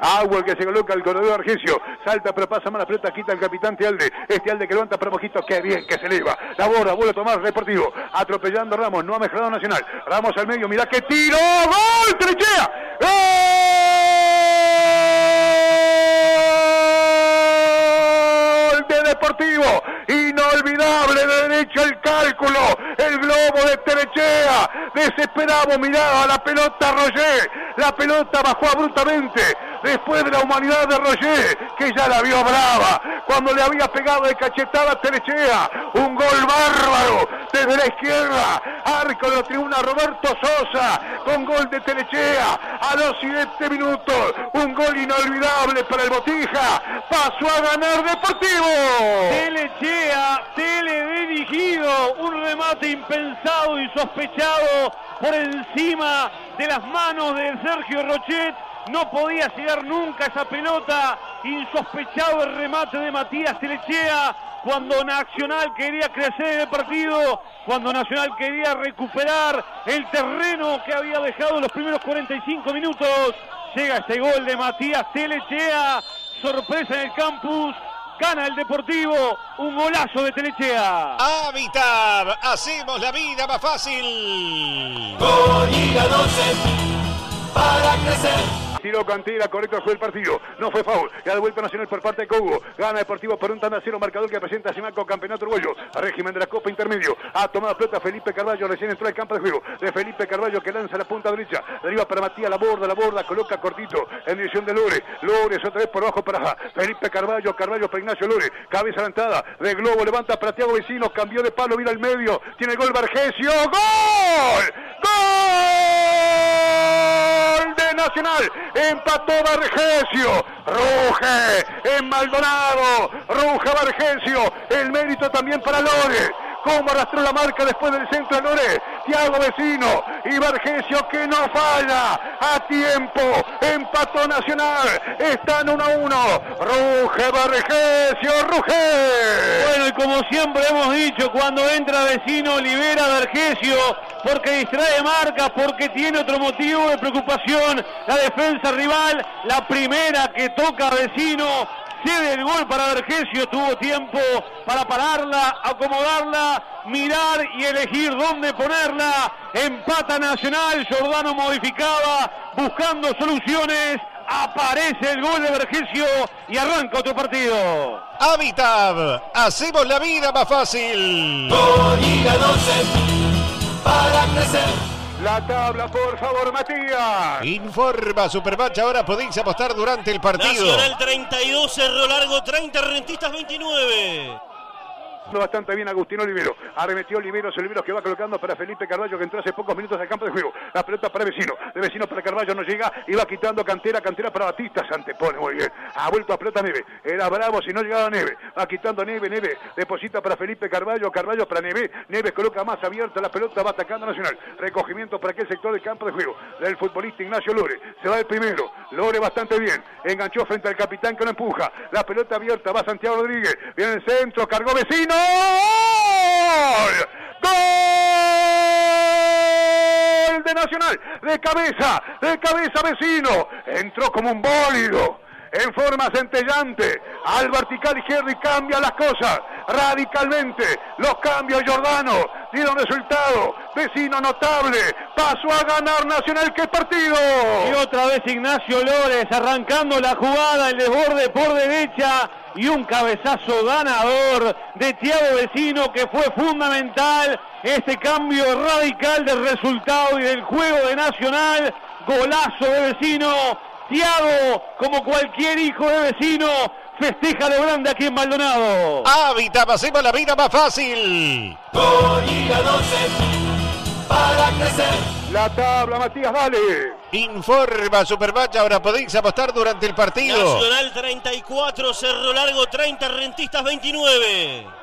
Agua que se coloca el corredor Argesio. Salta, pero pasa mala pelota, quita el capitán Tealde. Este Alde que levanta para Mojito. Qué bien que se eleva. La borda, vuelve a tomar Deportivo. Atropellando a Ramos. No ha mejorado Nacional. Ramos al medio. Mira que tiro. ¡Gol! ¡Trechea! ¡Gol! De Deportivo. Inolvidable de derecho el cálculo. El globo de Terechea. Desesperado miraba la pelota Roger. La pelota bajó abruptamente después de la humanidad de Roger, que ya la vio brava, cuando le había pegado de cachetada a Terechea, un gol bárbaro desde la izquierda, arco de la tribuna Roberto Sosa, con gol de Terechea a los 7 minutos, un gol inolvidable para el Botija, pasó a ganar Deportivo. Telechea, teledirigido, un remate impensado y sospechado por encima de las manos de Sergio Rochet no podía llegar nunca esa pelota, insospechado el remate de Matías Telechea, cuando Nacional quería crecer en el partido, cuando Nacional quería recuperar el terreno que había dejado en los primeros 45 minutos, llega este gol de Matías Telechea, sorpresa en el campus, gana el Deportivo, un golazo de Telechea. Habitab, hacemos la vida más fácil. Con 12 para crecer. Tiró Cantera, correcto fue el partido. No fue foul. Ya de vuelta Nacional por parte de Cogo. Gana Deportivo por un tanda cero marcador que presenta Simaco Campeonato Uruguayo. Régimen de la Copa Intermedio. Ha tomado pelota Felipe Carballo. Recién entró al campo de juego. De Felipe Carballo que lanza la punta derecha. Deriva para Matías. La borda, la borda. Coloca cortito en dirección de Lore. Lores otra vez por abajo para Felipe Carballo. Carballo para Ignacio Lore. Cabeza adelantada. De Globo levanta para Vecino. Cambió de palo. Mira el medio. Tiene el gol Vargesio. ¡Gol! Nacional. Empató Vargesio. Ruge en Maldonado. Ruge Vargesio. El mérito también para Lore. Cómo arrastró la marca después del centro de Lore. Tiago Vecino y Vargesio que no falla. A tiempo. Empató Nacional. Están 1 a 1. Ruge Vargesio. Ruge. Bueno, y como siempre hemos dicho, cuando entra Vecino, libera a Vergesio porque distrae marcas, porque tiene otro motivo de preocupación. La defensa rival, la primera que toca Vecino, cede el gol para Vergesio, tuvo tiempo para pararla, acomodarla, mirar y elegir dónde ponerla. Empata Nacional, Jordano modificaba, buscando soluciones. Aparece el gol de Vergesio y arranca otro partido. Habitab, hacemos la vida más fácil. Con 12 para crecer. La tabla, por favor, Matías. Informa Supermatch, ahora podéis apostar durante el partido. Nacional 32, Cerro Largo 30, Rentistas 29 bastante bien Agustino Olivero. Arremetió Oliveros, Oliveros que va colocando para Felipe Carballo que entró hace pocos minutos al campo de juego. La pelota para Vecino, de Vecino para Carballo no llega y va quitando cantera, cantera para Batista. Se antepone muy bien. Ha vuelto a pelota Neve. Era bravo si no llegaba Neve. Va quitando Neve, Neve. Deposita para Felipe Carballo, Carballo para Neve. Neve coloca más abierta la pelota, va atacando Nacional. Recogimiento para aquel sector del campo de juego del futbolista Ignacio Lore. Se va el primero. Lore bastante bien. Enganchó frente al capitán que lo empuja. La pelota abierta, va Santiago Rodríguez. Viene el centro, cargó Vecino. ¡Gol! ¡Gol! De Nacional, de cabeza, de cabeza vecino. Entró como un bólido en forma centellante al vertical izquierdo y cambia las cosas radicalmente. Los cambios Jordano dieron resultado. Vecino notable. Pasó a ganar Nacional. ¡Qué partido! Y otra vez Ignacio Lores arrancando la jugada, el desborde por derecha y un cabezazo ganador de Thiago Vecino que fue fundamental. Este cambio radical del resultado y del juego de Nacional. Golazo de Vecino Tiago, como cualquier hijo de vecino, festeja de grande aquí en Maldonado. Hábitat, hacemos la vida más fácil. Con 12 para crecer. La tabla, Matías, dale. Informa Supermatch, ahora podéis apostar durante el partido. Nacional 34, Cerro Largo 30, Rentistas 29.